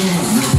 Yeah.